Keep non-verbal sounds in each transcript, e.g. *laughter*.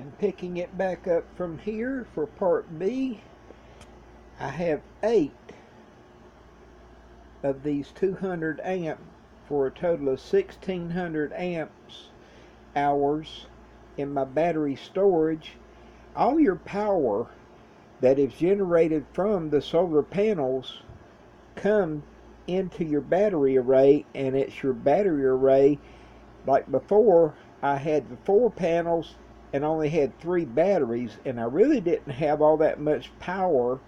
And picking it back up from here for part B, I have eight of these 200 amp for a total of 1600 amps hours in my battery storage. All your power that is generated from the solar panels come into your battery array and it's your battery array like before I had the four panels and only had three batteries and I really didn't have all that much power.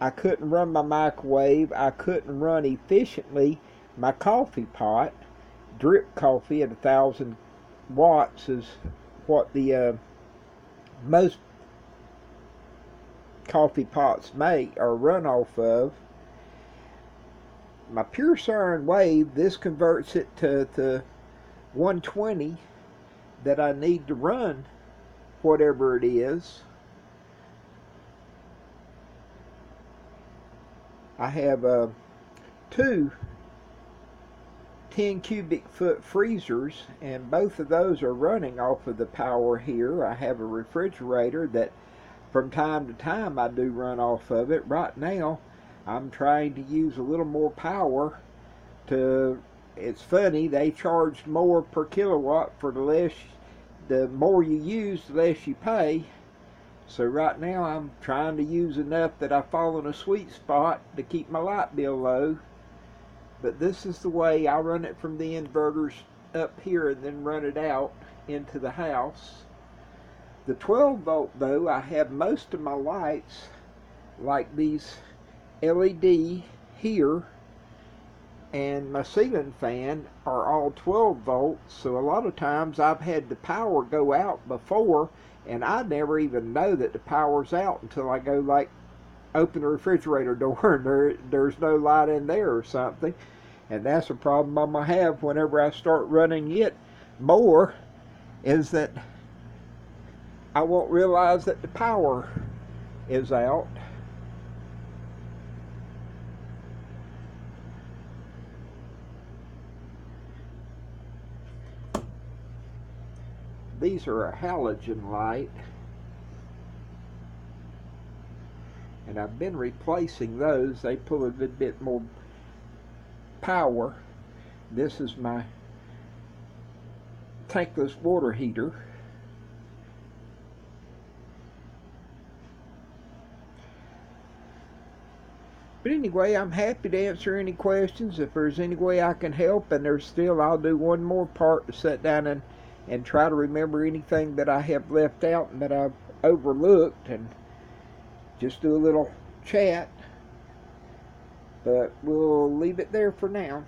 I couldn't run my microwave. I couldn't run efficiently my coffee pot. Drip coffee at a thousand watts is what the uh, most coffee pots make or run off of. My pure sine wave, this converts it to the 120 that I need to run whatever it is. I have uh, two 10 cubic foot freezers and both of those are running off of the power here. I have a refrigerator that from time to time I do run off of it. Right now I'm trying to use a little more power to it's funny they charge more per kilowatt for the less the more you use the less you pay. So right now I'm trying to use enough that I fall in a sweet spot to keep my light bill low. But this is the way I run it from the inverters up here and then run it out into the house. The 12 volt though, I have most of my lights like these LED here and my ceiling fan are all 12 volts so a lot of times I've had the power go out before and I never even know that the power's out until I go like open the refrigerator *laughs* door and there, there's no light in there or something and that's a problem I'm gonna have whenever I start running it more is that I won't realize that the power is out. These are a halogen light. And I've been replacing those. They pull a little bit more power. This is my tankless water heater. But anyway, I'm happy to answer any questions. If there's any way I can help, and there's still, I'll do one more part to sit down and, and try to remember anything that I have left out and that I've overlooked and just do a little chat. But we'll leave it there for now.